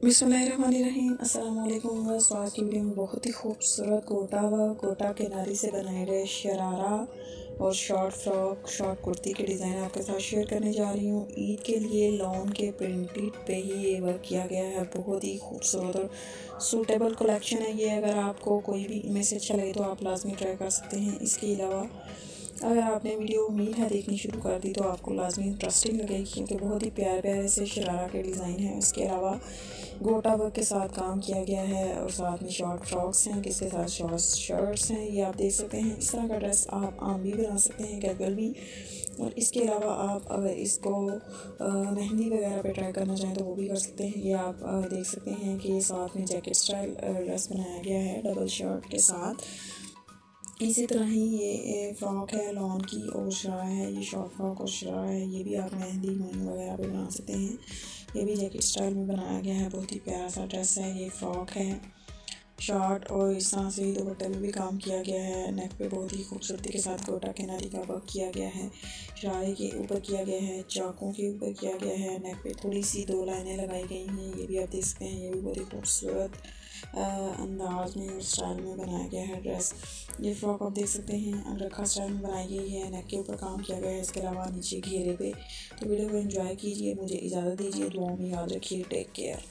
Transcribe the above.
बिस्मिल्लाहिर्रहमानिर्रहीम। अस्सलाम वालेकुम बस आज की वीडियो में बहुत ही खूबसूरत कोटा व कोटा के नारी से बनाए गए शरारा और शॉर्ट फ्रॉक शॉर्ट कुर्ती के डिज़ाइन आपके साथ शेयर करने जा रही हूँ। ईद के लिए लॉन के प्रिंटेड पे ही ये वर्क किया गया है। बहुत ही खूबसूरत और सूटेबल कलेक्शन है ये। अगर आपको कोई भी इनमें से अच्छा लगे तो आप लाजमी ट्राई कर सकते हैं। इसके अलावा अगर आपने वीडियो उम्मीद है देखनी शुरू कर दी तो आपको लाजमी इंटरेस्टिंग लगेगी, क्योंकि बहुत ही प्यार प्यारे से शरारा के डिज़ाइन हैं। उसके अलावा गोटा वर्क के साथ काम किया गया है और साथ में शॉर्ट फ्रॉक्स हैं किसके साथ शॉर्ट शर्ट्स हैं। ये आप देख सकते हैं, इस तरह का ड्रेस आप आम भी बना सकते हैं कैजुअल भी। और इसके अलावा आप अगर इसको मेहंदी वगैरह पे ट्राई करना चाहें तो वो भी कर सकते हैं। ये आप देख सकते हैं कि साथ में जैकेट स्टाइल ड्रेस बनाया गया है डबल शर्ट के साथ। इसी तरह ही ये फ्रॉक है, लॉन की और शरा है, ये शॉर्ट फ्रॉक और शरा है, ये भी आप मेहंदी मोइन वगैरह पे बना सकते हैं। ये भी जैकेट स्टाइल में बनाया गया है, बहुत ही प्यारा सा ड्रेस है, ये फ्रॉक है। शॉर्ट और इस तरह से दुपट्टे में भी काम किया गया है। नेक पे बहुत ही खूबसूरती के साथ गोटा किनारी का वर्क किया गया है। शरारे के ऊपर किया गया है, चाकों के ऊपर किया गया है। नेक पे थोड़ी सी दो लाइनें लगाई गई हैं, ये भी आप देख सकते हैं, ये भी बहुत ही खूबसूरत अंदाज में और स्टाइल में बनाया गया है ड्रेस। ये फ्रॉक आप देख सकते हैं अनरखा स्टाइल में बनाई गई है। नेक के ऊपर काम किया गया है, इसके अलावा नीचे घेरे पे। तो वीडियो को एंजॉय कीजिए, मुझे इजाज़त दीजिए दुआ में याद रखिए, टेक केयर।